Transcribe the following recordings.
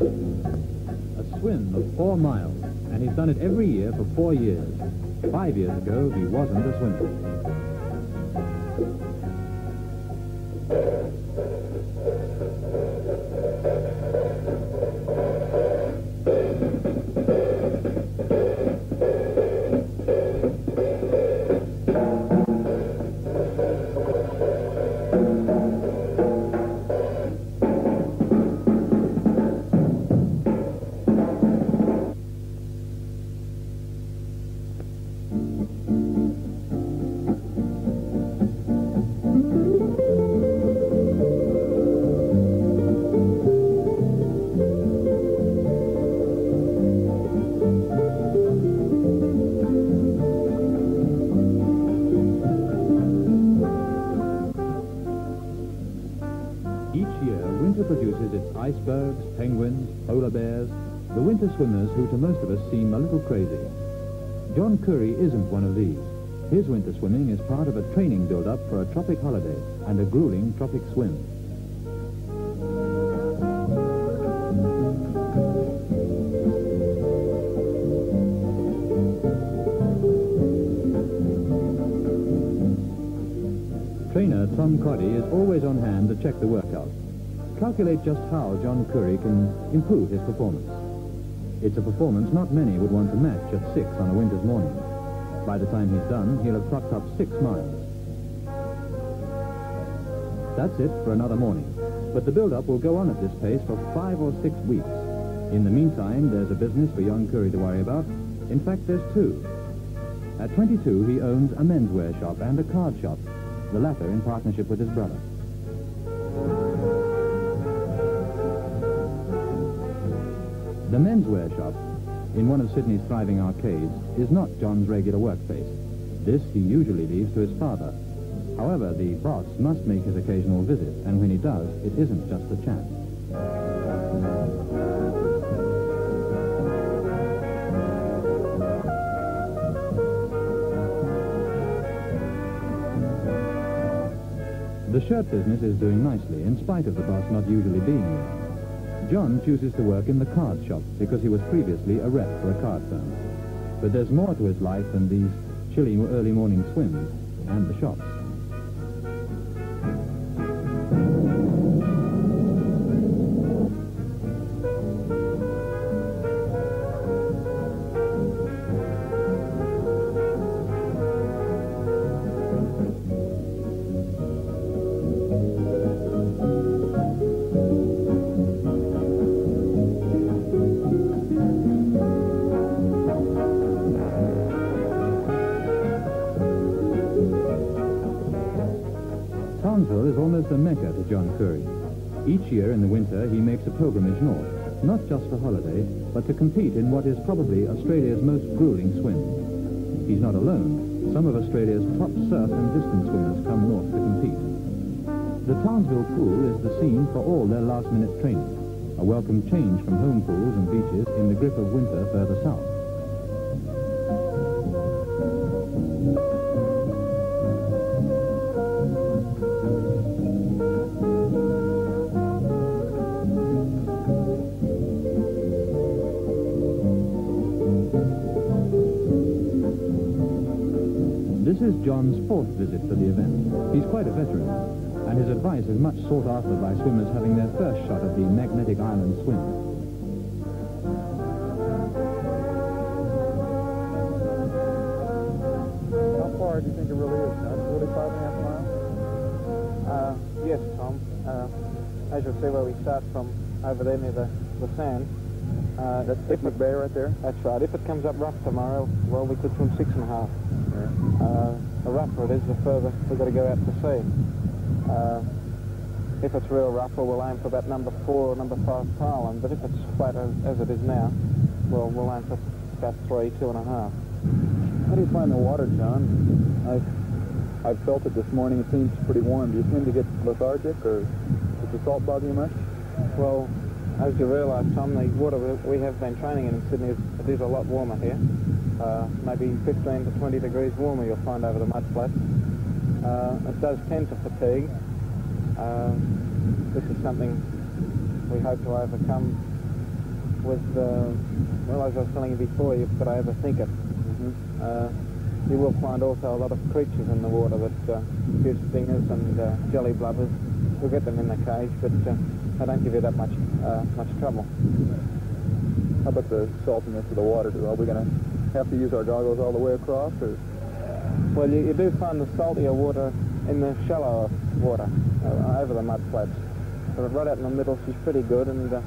A swim of four miles, and he's done it every year for four years. Five years ago, he wasn't a swimmer. Penguins, polar bears, the winter swimmers who to most of us seem a little crazy. John Koorey isn't one of these. His winter swimming is part of a training build-up for a tropic holiday and a grueling tropic swim. Trainer Tom Coddy is always on hand to check the workout calculate just how John Koorey can improve his performance. It's a performance not many would want to match at six on a winter's morning. By the time he's done, he'll have trucked up six miles. That's it for another morning. But the build-up will go on at this pace for five or six weeks. In the meantime, there's a business for young Koorey to worry about. In fact, there's two. At 22, he owns a menswear shop and a card shop, the latter in partnership with his brother. The menswear shop, in one of Sydney's thriving arcades, is not John's regular workplace. This he usually leaves to his father. However, the boss must make his occasional visit, and when he does, it isn't just a chat. The shirt business is doing nicely, in spite of the boss not usually being here. John chooses to work in the card shop because he was previously a rep for a card firm. But there's more to his life than these chilly early morning swims and the shops. John Koorey. Each year in the winter, he makes a pilgrimage north, not just for holiday, but to compete in what is probably Australia's most grueling swim. He's not alone. Some of Australia's top surf and distance swimmers come north to compete. The Townsville pool is the scene for all their last-minute training, a welcome change from home pools and beaches in the grip of winter further south. Is John's fourth visit to the event. He's quite a veteran, and his advice is much sought after by swimmers having their first shot at the magnetic island swim. How far do you think it really is? That's really five and a half miles? Uh, yes, Tom. Uh, as you'll see where we start from over there near the, the sand. Uh, that's Picnic Bay right there? That's right. If it comes up rough tomorrow, well, we could swim six and a half. Uh, the rougher it is, the further we've got to go out to sea. Uh, if it's real rougher, we'll aim for about number four or number five pylon, but if it's flat as, as it is now, well, we'll aim for about three, two and a half. How do you find the water, John? I've, I've felt it this morning. It seems pretty warm. Do you seem to get lethargic, or does the salt bother you much? Well, as you realise, Tom, the water we have been training in in Sydney is, it is a lot warmer here uh, maybe 15 to 20 degrees warmer you'll find over the mud flats. Uh, it does tend to fatigue. Uh, this is something we hope to overcome uh, well, as I was telling you before, you've got to overthink it. Mm-hmm. Uh, you will find also a lot of creatures in the water that uh, do stingers and uh, jelly blubbers. You'll get them in the cage, but uh, they don't give you that much uh, much trouble. How about the saltiness of the water? Are we going to have to use our goggles all the way across? Or? Well, you, you do find the saltier water in the shallower water, uh, over the mud flats. But right out in the middle, she's pretty good, and uh,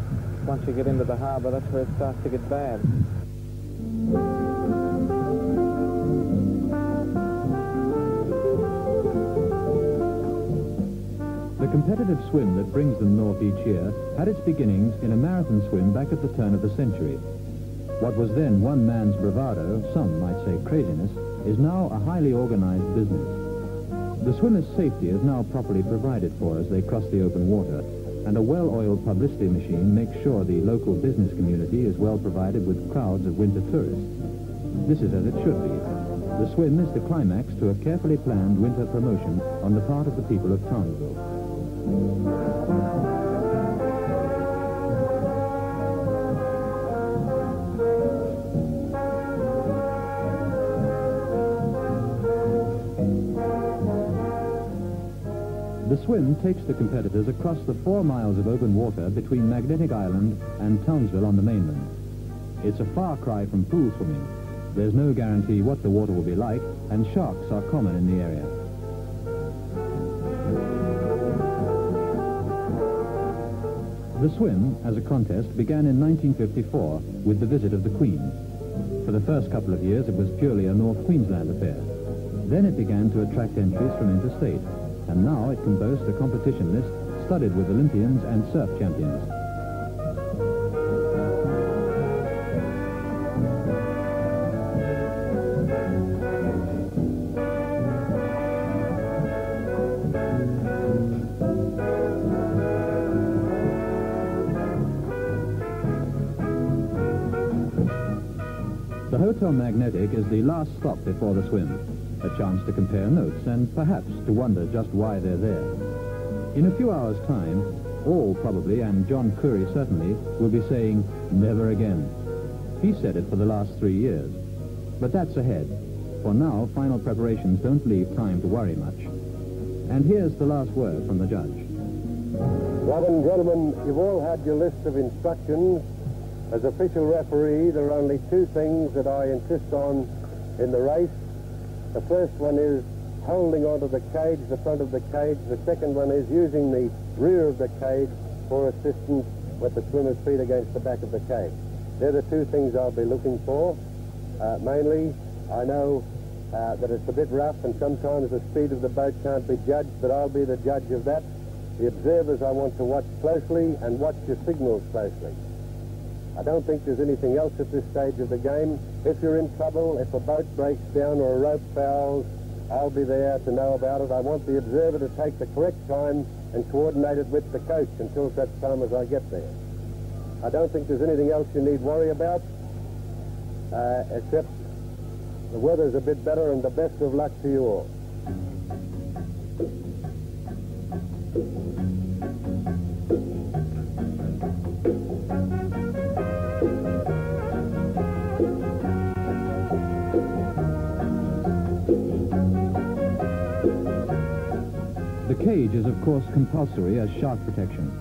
once you get into the harbour, that's where it starts to get bad. Competitive swim that brings them north each year had its beginnings in a marathon swim back at the turn of the century. What was then one man's bravado, some might say craziness, is now a highly organized business. The swimmer's safety is now properly provided for as they cross the open water, and a well-oiled publicity machine makes sure the local business community is well provided with crowds of winter tourists. This is as it should be. The swim is the climax to a carefully planned winter promotion on the part of the people of Townsville. The swim takes the competitors across the four miles of open water between Magnetic Island and Townsville on the mainland. It's a far cry from pool swimming. There's no guarantee what the water will be like, and sharks are common in the area. The swim, as a contest, began in 1954 with the visit of the Queen. For the first couple of years, it was purely a North Queensland affair. Then it began to attract entries from interstate, and now it can boast a competition list studded with Olympians and surf champions. The Hotel Magnetic is the last stop before the swim, a chance to compare notes and perhaps to wonder just why they're there. In a few hours' time, all probably, and John Koorey certainly, will be saying, never again. He said it for the last three years. But that's ahead. For now, final preparations don't leave time to worry much. And here's the last word from the judge. Ladies and gentlemen, you've all had your list of instructions. As official referee, there are only two things that I insist on in the race. The first one is holding onto the cage, the front of the cage. The second one is using the rear of the cage for assistance with the swimmer's feet against the back of the cage. They're the two things I'll be looking for. Uh, mainly, I know uh, that it's a bit rough and sometimes the speed of the boat can't be judged, but I'll be the judge of that. The observers I want to watch closely and watch your signals closely. I don't think there's anything else at this stage of the game. If you're in trouble, if a boat breaks down or a rope fouls, I'll be there to know about it. I want the observer to take the correct time and coordinate it with the coach until such time as I get there. I don't think there's anything else you need worry about, uh, except the weather's a bit better and the best of luck to you all. The cage is, of course, compulsory as shark protection.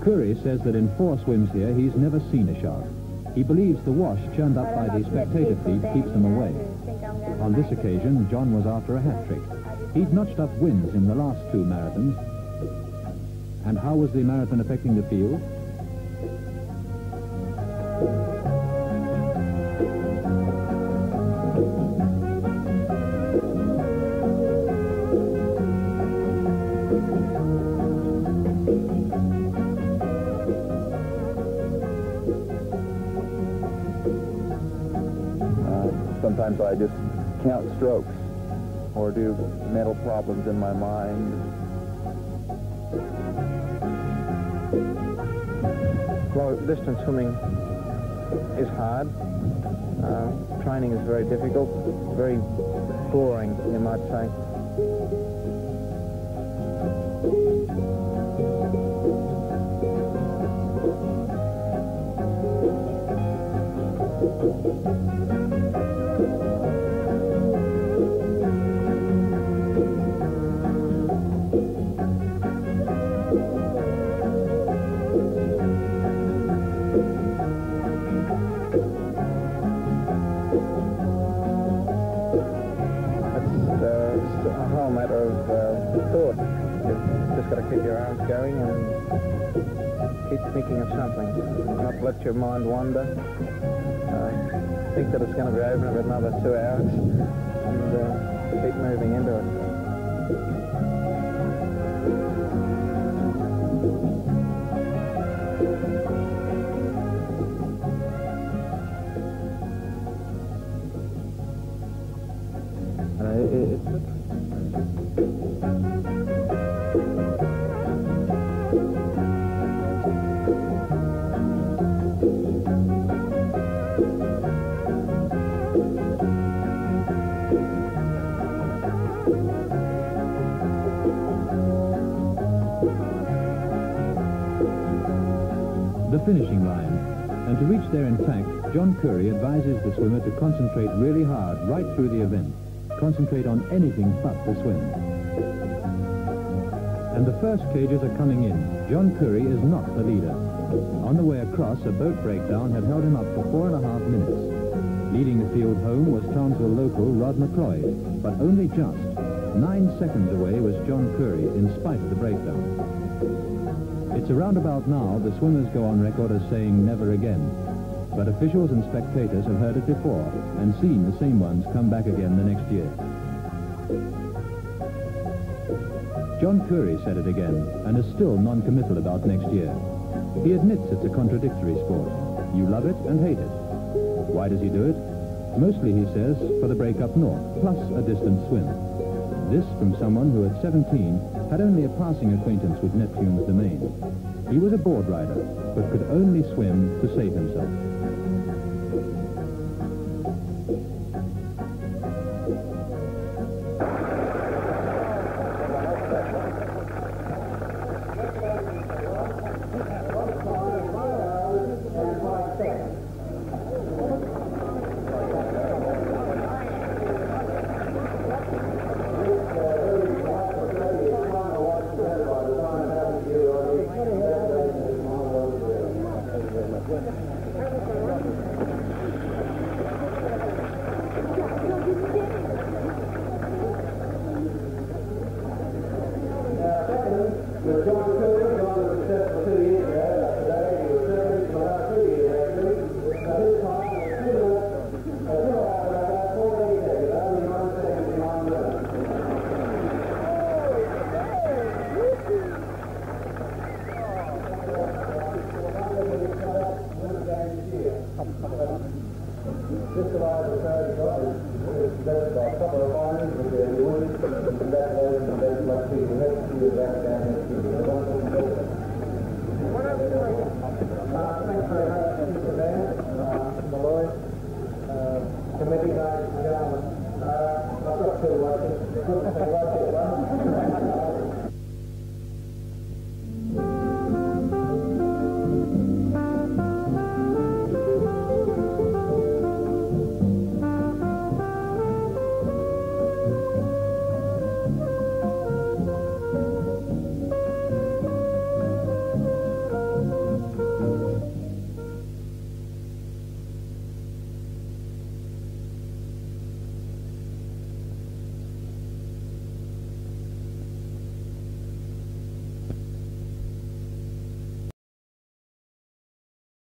Koorey says that in four swims here, he's never seen a shark. He believes the wash churned up by the spectator fleet keeps them away. On this occasion, John was after a hat trick. He'd notched up wins in the last two marathons. And how was the marathon affecting the field? Sometimes I just count strokes or do mental problems in my mind. Long distance swimming is hard. Uh, training is very difficult, very boring, you might say. It's keep going and keep thinking of something. Not let your mind wander. Uh, think that it's going to be over in another two hours and uh, keep moving into it. The finishing line. And to reach there intact, John Koorey advises the swimmer to concentrate really hard right through the event. Concentrate on anything but the swim. And the first cages are coming in. John Koorey is not the leader. On the way across, a boat breakdown had held him up for four and a half minutes. Leading the field home was Townsville local Rod McCloy, but only just. Nine seconds away was John Koorey, in spite of the breakdown. It's around about now the swimmers go on record as saying never again. But officials and spectators have heard it before and seen the same ones come back again the next year. John Koorey said it again and is still non-committal about next year. He admits it's a contradictory sport. You love it and hate it. Why does he do it? Mostly, he says, for the break up north, plus a distance swim. This from someone who at 17 had only a passing acquaintance with Neptune's domain. He was a board rider, but could only swim to save himself. Just about